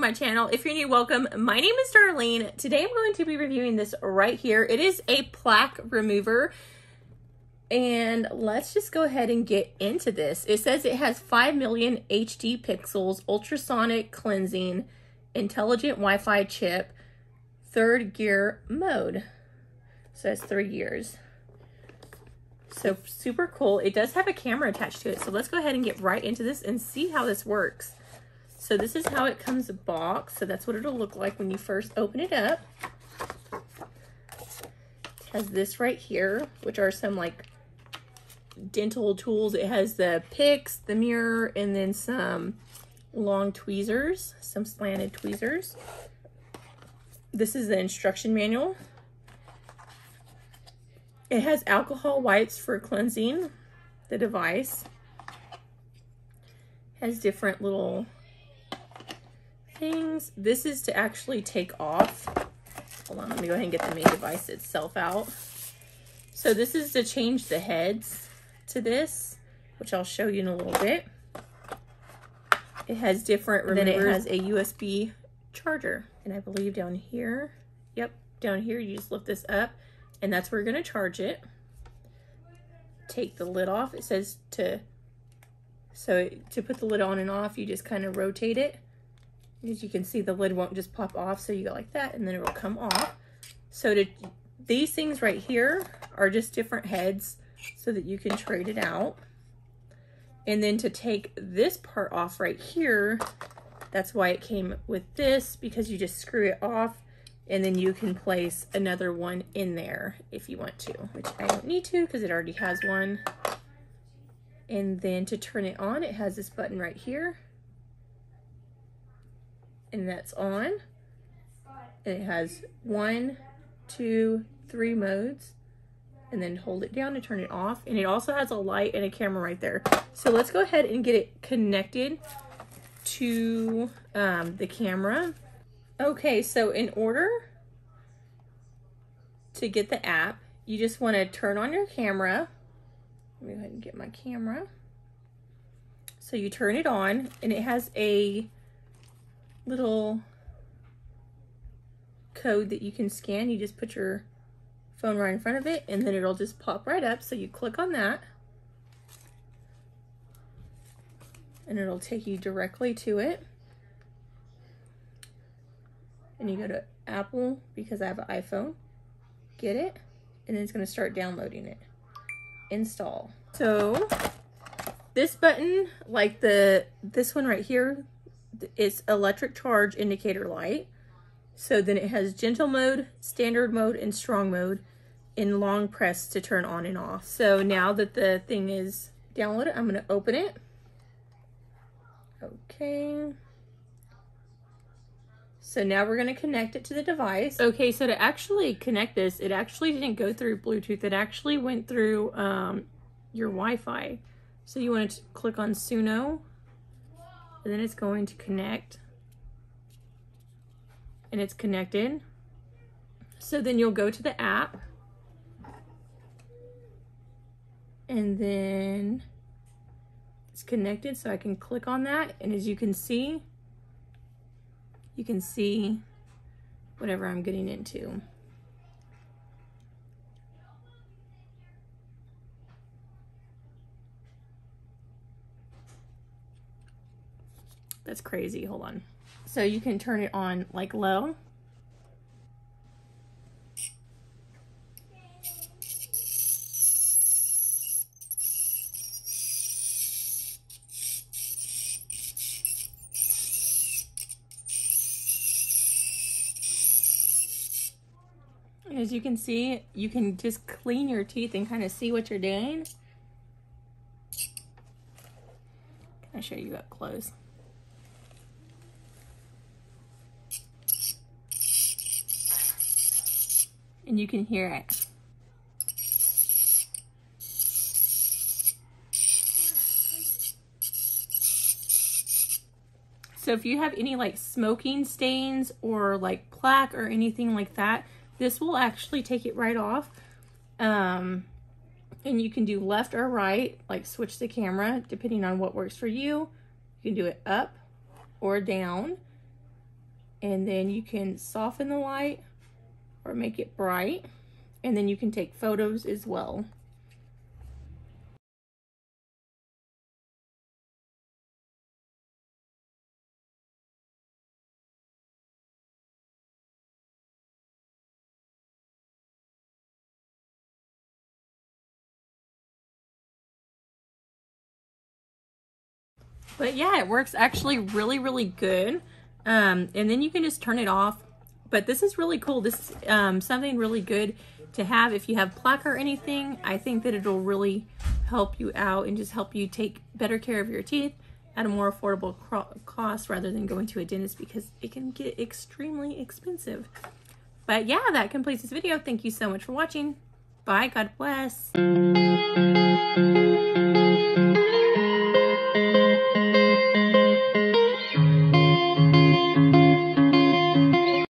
my channel. If you're new, welcome. My name is Darlene. Today I'm going to be reviewing this right here. It is a plaque remover. And let's just go ahead and get into this. It says it has 5 million HD pixels, ultrasonic cleansing, intelligent Wi-Fi chip, third gear mode. So that's three years. So super cool. It does have a camera attached to it. So let's go ahead and get right into this and see how this works. So this is how it comes boxed. So that's what it'll look like when you first open it up. It has this right here, which are some like dental tools. It has the picks, the mirror, and then some long tweezers, some slanted tweezers. This is the instruction manual. It has alcohol wipes for cleansing the device. Has different little things. This is to actually take off. Hold on, let me go ahead and get the main device itself out. So this is to change the heads to this, which I'll show you in a little bit. It has different, and then it has a USB charger. And I believe down here, yep, down here, you just lift this up and that's where we're gonna charge it. Take the lid off. It says to, so to put the lid on and off, you just kind of rotate it as you can see, the lid won't just pop off. So you go like that and then it will come off. So to, these things right here are just different heads so that you can trade it out. And then to take this part off right here, that's why it came with this because you just screw it off and then you can place another one in there if you want to, which I don't need to because it already has one. And then to turn it on, it has this button right here and that's on. And it has one, two, three modes. And then hold it down to turn it off. And it also has a light and a camera right there. So let's go ahead and get it connected to um, the camera. Okay, so in order to get the app, you just want to turn on your camera. Let me go ahead and get my camera. So you turn it on and it has a little code that you can scan. You just put your phone right in front of it and then it'll just pop right up. So you click on that and it'll take you directly to it. And you go to Apple because I have an iPhone, get it, and then it's gonna start downloading it. Install. So this button, like the this one right here, it's electric charge indicator light. So then it has gentle mode, standard mode, and strong mode in long press to turn on and off. So now that the thing is downloaded, I'm gonna open it. Okay. So now we're gonna connect it to the device. Okay, so to actually connect this, it actually didn't go through Bluetooth. It actually went through um, your Wi-Fi. So you want to click on Suno and then it's going to connect and it's connected. So then you'll go to the app and then it's connected so I can click on that and as you can see you can see whatever I'm getting into. That's crazy. Hold on. So you can turn it on like low. As you can see, you can just clean your teeth and kind of see what you're doing. Can I show you up close? And you can hear it. So if you have any like smoking stains or like plaque or anything like that, this will actually take it right off. Um, and you can do left or right, like switch the camera depending on what works for you. You can do it up or down. and then you can soften the light or make it bright and then you can take photos as well. But yeah, it works actually really, really good. Um, and then you can just turn it off. But this is really cool. This is um, something really good to have if you have plaque or anything. I think that it'll really help you out and just help you take better care of your teeth at a more affordable cost rather than going to a dentist because it can get extremely expensive. But yeah, that completes this video. Thank you so much for watching. Bye. God bless.